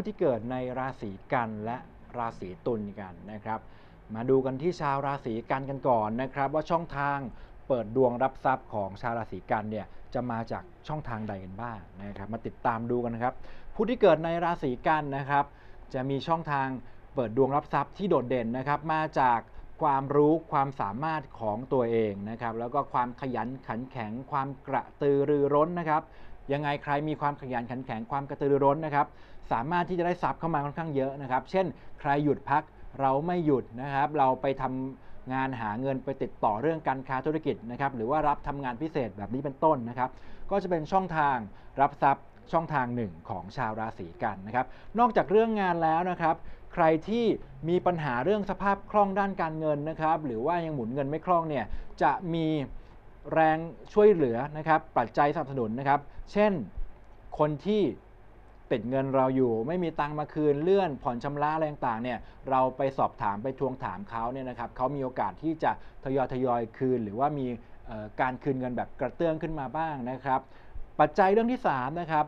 ผู้ที่เกิดในราศีกันและราศีตุลกันนะครับ มาดูกันที่ชาวราศีกันกันก่อนนะครับ ว่าช่องทางเปิดดวงรับทรัพย์ของชาวราศีกันเนี่ยจะมาจากช่องทางใดกันบ้างนะครับ มาติดตามดูกันนะครับ ผู้ที่เกิดในราศีกันนะครับ จะมีช่องทางเปิดดวงรับทรัพย์ที่โดดเด่นนะครับ มาจากความรู้ความสามารถของตัวเองนะครับ แล้วก็ความขยันขันแข็งความกระตือรือร้นนะครับ ยังไงใครมีความขยันขันแข็งความกระตือรือร้นนะครับ สามารถที่จะได้ทรัพย์เข้ามาค่อนข้างเยอะนะครับ เช่น ใครหยุดพักเราไม่หยุดนะครับ เราไปทำงานหาเงินไปติดต่อเรื่องการค้าธุรกิจนะครับ หรือว่ารับทำงานพิเศษแบบนี้เป็นต้นนะครับ ก็จะเป็นช่องทางรับทรัพย์ช่องทางหนึ่งของชาวราศีกันนะครับ นอกจากเรื่องงานแล้วนะครับ ใครที่มีปัญหาเรื่องสภาพคล่องด้านการเงินนะครับ หรือว่ายังหมุนเงินไม่คล่องเนี่ยจะมี แรงช่วยเหลือนะครับปัจจัยสนับสนุนนะครับ เช่นคนที่ติดเงินเราอยู่ ไม่มีตังค์มาคืนเลื่อนผ่อนชำระอะไรต่างๆเนี่ยเราไปสอบถามไปทวงถามเขาเนี่ยนะครับเขามีโอกาสที่จะทยอยทยอยคืน หรือว่ามีการคืนเงินแบบกระเตื้องขึ้นมาบ้างนะครับ ปัจจัยเรื่องที่3นะครับ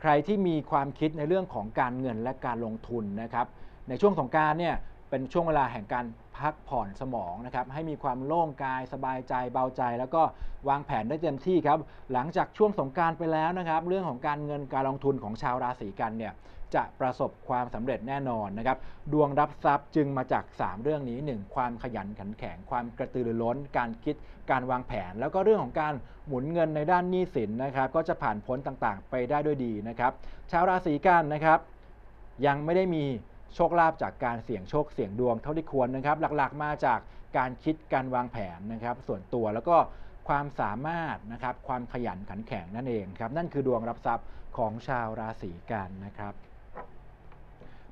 ใครที่มีความคิดในเรื่องของการเงินและการลงทุนนะครับ ในช่วงสงการเนี่ย เป็นช่วงเวลาแห่งการพักผ่อนสมองนะครับให้มีความโล่งกายสบายใจเบาใจ แล้วก็วางแผนได้เต็มที่ครับหลังจากช่วงสงการไปแล้วนะครับ เรื่องของการเงินการลงทุนของชาวราศีกันเนี่ยจะประสบความสำเร็จแน่นอนนะครับ ดวงรับทรัพย์จึงมาจาก 3 เรื่องนี้ 1. ความขยันขันแข็ง ความกระตือรือร้น การคิด การวางแผน แล้วก็เรื่องของการหมุนเงินในด้านหนี้สินนะครับ ก็จะผ่านพ้นต่างๆ ไปได้ด้วยดีนะครับ ชาวราศีกันนะครับ ยังไม่ได้มี โชคลาภจากการเสี่ยงโชคเสี่ยงดวงเท่าที่ควรนะครับ หลักๆ มาจากการคิดการวางแผนนะครับ ส่วนตัวแล้วก็ความสามารถนะครับความขยันขันแข็งนั่นเองครับนั่นคือดวงรับทรัพย์ของชาวราศีกันนะครับ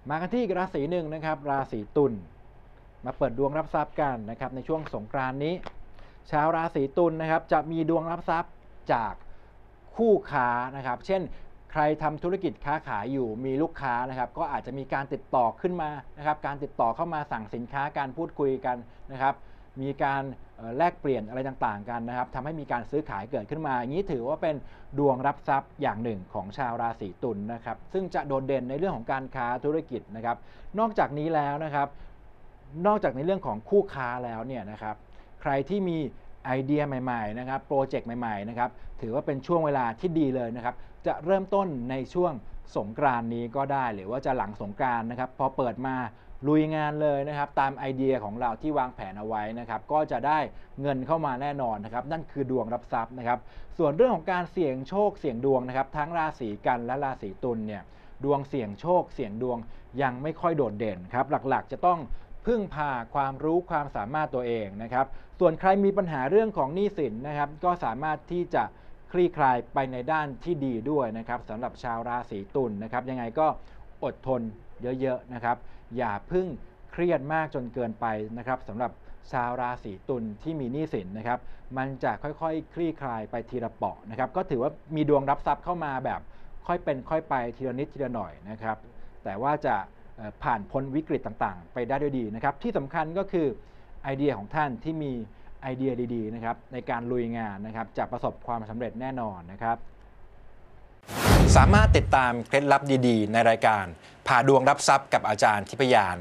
มากันที่อีกราศีหนึ่งนะครับ ราศีตุลมาเปิดดวงรับทรัพย์กันนะครับ ในช่วงสงกรานนี้ ชาวราศีตุลนะครับ จะมีดวงรับทรัพย์จากคู่ค้านะครับ เช่น ใครทำธุรกิจค้าขายอยู่มีลูกค้านะครับ ก็อาจจะมีการติดต่อขึ้นมานะครับ การติดต่อเข้ามาสั่งสินค้าการพูดคุยกันนะครับ มีการแลกเปลี่ยนอะไรต่างๆกันนะครับทำให้มีการซื้อขายเกิดขึ้นมาอย่างนี้ถือว่าเป็นดวงรับทรัพย์อย่างหนึ่งของชาวราศีตุลนะครับ ซึ่งจะโดดเด่นในเรื่องของการค้าธุรกิจนะครับ นอกจากนี้แล้วนะครับ นอกจากในเรื่องของคู่ค้าแล้วเนี่ยนะครับ ใครที่มี ไอเดียใหม่ๆนะครับโปรเจกต์ใหม่ๆนะครับถือว่าเป็นช่วงเวลาที่ดีเลยนะครับ จะเริ่มต้นในช่วงสงกรานนี้ก็ได้ หรือว่าจะหลังสงกรานนะครับ พอเปิดมาลุยงานเลยนะครับ ตามไอเดียของเราที่วางแผนเอาไว้นะครับ ก็จะได้เงินเข้ามาแน่นอนนะครับ นั่นคือดวงรับทรัพย์นะครับ ส่วนเรื่องของการเสี่ยงโชคเสี่ยงดวงนะครับ ทั้งราศีกันและราศีตุลเนี่ยดวงเสี่ยงโชคเสี่ยงดวงยังไม่ค่อยโดดเด่นครับ หลักๆ จะต้อง พึ่งพาความรู้ความสามารถตัวเองนะครับ ส่วนใครมีปัญหาเรื่องของหนี้สินนะครับ ก็สามารถที่จะคลี่คลายไปในด้านที่ดีด้วยนะครับสำหรับชาวราศีตุลนะครับ ยังไงก็อดทนเยอะๆนะครับ อย่าพึ่งเครียดมากจนเกินไปนะครับสำหรับชาวราศีตุลที่มีหนี้สินนะครับ มันจะค่อยๆ คลี่คลายไปทีละเปาะนะครับ ก็ถือว่ามีดวงรับทรัพย์เข้ามาแบบ ค่อยเป็นค่อยไปทีละนิดทีละหน่อยนะครับ แต่ว่าจะ ผ่านพ้นวิกฤตต่างๆ ไปได้ด้วยดีนะครับที่สำคัญก็คือไอเดียของท่านที่มีไอเดียดีๆนะครับในการลุยงานนะครับจะประสบความสำเร็จแน่นอนนะครับ สามารถติดตามเคล็ดลับดีๆ ในรายการเปิดดวงรับทรัพย์กับอาจารย์ทิพยาน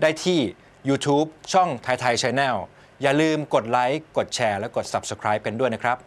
ได้ที่ YouTube ช่องไทยไทย Channel อย่าลืมกดไลค์กดแชร์และกด Subscribe กันด้วยนะครับ